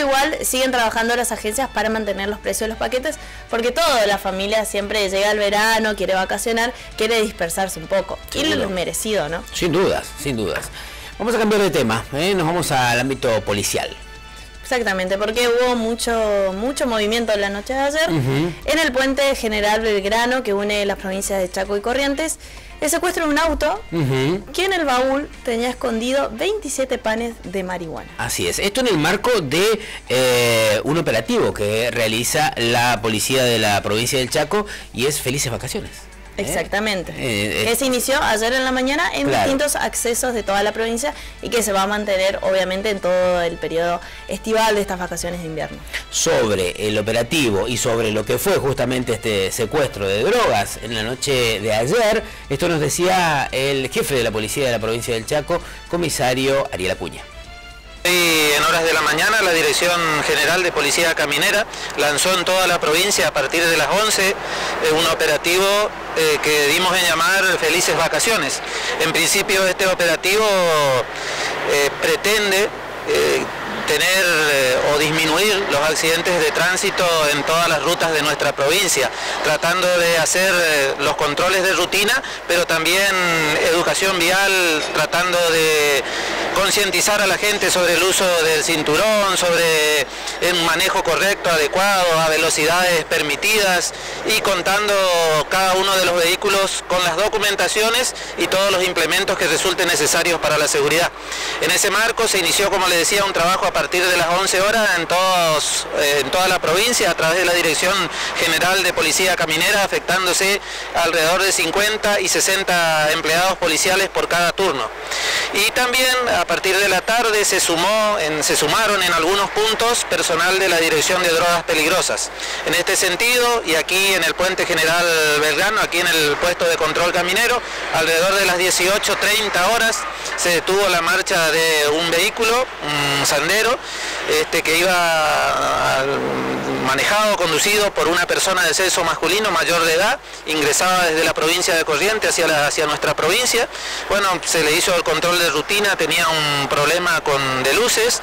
igual siguen trabajando las agencias para mantener los precios de los paquetes, porque toda la familia siempre llega al verano, quiere vacacionar, quiere dispersarse un poco. Y lo merecido, ¿no? Sin dudas, sin dudas. Vamos a cambiar de tema, ¿eh? nos vamos al ámbito policial. Exactamente, porque hubo mucho mucho movimiento la noche de ayer en el puente General Belgrano que une las provincias de Chaco y Corrientes. El secuestro de un auto que en el baúl tenía escondido 27 panes de marihuana. Así es, esto en el marco de eh, un operativo que realiza la policía de la provincia del Chaco y es Felices Vacaciones. ¿Eh? Exactamente. Eh, que se inició ayer en la mañana en distintos accesos de toda la provincia y que se va a mantener obviamente en todo el periodo estival de estas vacaciones de invierno. Sobre el operativo y sobre lo que fue justamente este secuestro de drogas en la noche de ayer, esto nos decía el jefe de la policía de la provincia del Chaco, comisario Ariel Acuña. En horas de la mañana la Dirección General de Policía Caminera lanzó en toda la provincia a partir de las 11 eh, un operativo eh, que dimos en llamar Felices Vacaciones. En principio este operativo eh, pretende tener disminuir los accidentes de tránsito en todas las rutas de nuestra provincia, tratando de hacer los controles de rutina, pero también educación vial, tratando de concientizar a la gente sobre el uso del cinturón, sobre un manejo correcto, adecuado, a velocidades permitidas y contando cada uno de los vehículos con las documentaciones y todos los implementos que resulten necesarios para la seguridad. En ese marco se inició, como le decía, un trabajo a partir de las 11 horas en, todos, en toda la provincia a través de la Dirección General de Policía Caminera, afectándose alrededor de 50 y 60 empleados policiales por cada turno. Y también a partir de la tarde se, sumó se sumaron en algunos puntos personal de la Dirección de Drogas Peligrosas. En este sentido, y aquí en el Puente General Belgrano, aquí en el puesto de control caminero, alrededor de las 18.30 horas se detuvo la marcha de un vehículo, un sandero, este, que iba manejado, conducido por una persona de sexo masculino mayor de edad, ingresaba desde la provincia de Corrientes hacia, hacia nuestra provincia. Bueno, se le hizo el control de rutina, tenía un problema con de luces,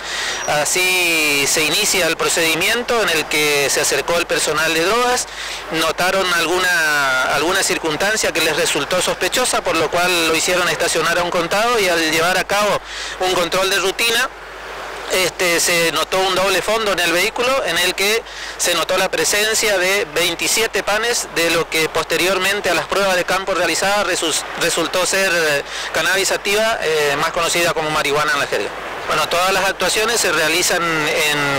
así se inicia el procedimiento en el que se acercó el personal de drogas, notaron alguna, alguna circunstancia que les resultó sospechosa, por lo cual lo hicieron estacionar a un contado y al llevar a cabo un control de rutina, este, se notó un doble fondo en el vehículo en el que se notó la presencia de 27 panes de lo que posteriormente a las pruebas de campo realizadas resultó ser eh, cannabis activa, eh, más conocida como marihuana en la jerga. Bueno, todas las actuaciones se realizan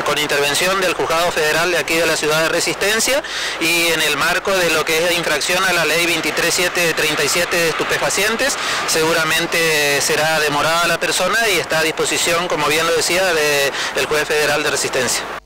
con intervención del Juzgado Federal de aquí de la ciudad de Resistencia y en el marco de lo que es infracción a la ley 23737 de estupefacientes. Seguramente será demorada la persona y está a disposición, como bien lo decía, del Juez Federal de Resistencia.